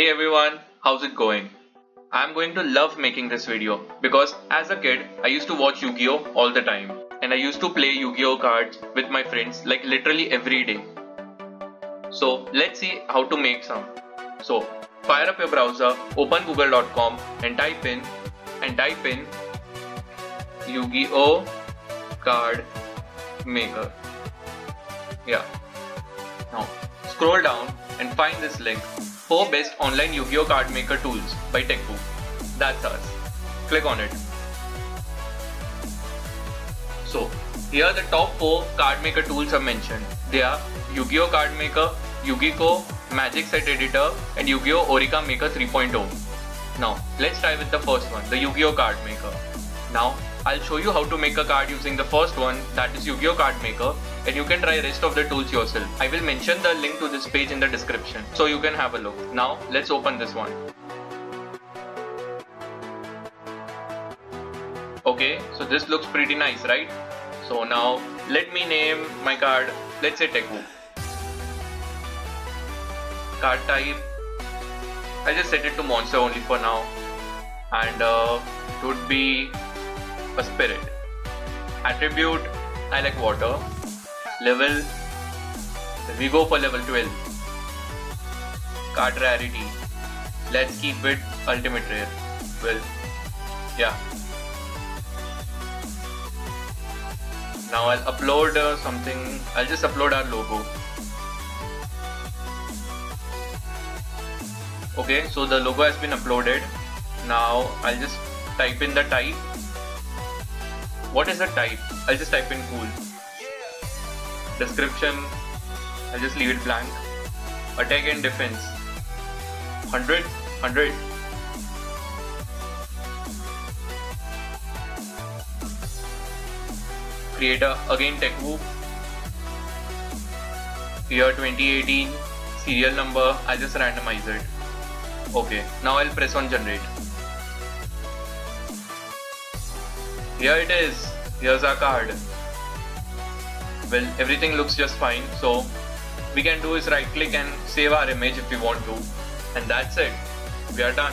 Hey everyone, how's it going? I'm going to love making this video because as a kid I used to watch Yu-Gi-Oh all the time and I used to play Yu-Gi-Oh cards with my friends like literally every day. So let's see how to make some. So fire up your browser, open google.com and type in and type in Yu-Gi-Oh card maker. Yeah. Now scroll down and find this link 4 best online Yu-Gi-Oh card maker tools by TechWhoop. That's us. Click on it. So, here the top 4 card maker tools are mentioned. They are Yu-Gi-Oh card maker, Yu-Gi-Oh Magic Set Editor and Yu-Gi-Oh Orica Maker 3.0. Now, let's try with the first one, the Yu-Gi-Oh card maker. Now, I'll show you how to make a card using the first one that is Yu-Gi-Oh card maker and you can try rest of the tools yourself. I will mention the link to this page in the description so you can have a look. Now let's open this one. Okay, so this looks pretty nice, right? So now let me name my card, let's say TechWhoop. Card type, I just set it to monster only for now and uh, it would be a spirit. Attribute, I like water. Level, we go for level 12. Card rarity, let's keep it ultimate rare. Well, yeah. Now I'll upload uh, something, I'll just upload our logo. Okay, so the logo has been uploaded. Now I'll just type in the type what is the type? I'll just type in cool. Description, I'll just leave it blank. Attack and defense. 100, 100. Creator, again tech TechWhoop. Year 2018, serial number, I'll just randomize it. Okay, now I'll press on generate. Here it is. Here's our card. Well, everything looks just fine. So we can do is right click and save our image if we want to. And that's it. We are done.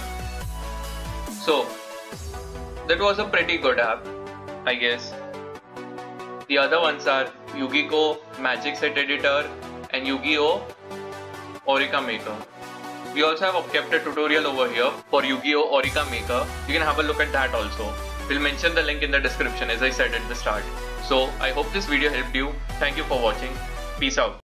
So that was a pretty good app, I guess. The other ones are Yu-Gi-Oh! Magic Set Editor and Yu-Gi-Oh! Orica Maker. We also have kept a tutorial over here for Yu-Gi-Oh! Orica Maker. You can have a look at that also. We'll mention the link in the description as I said at the start. So I hope this video helped you. Thank you for watching. Peace out.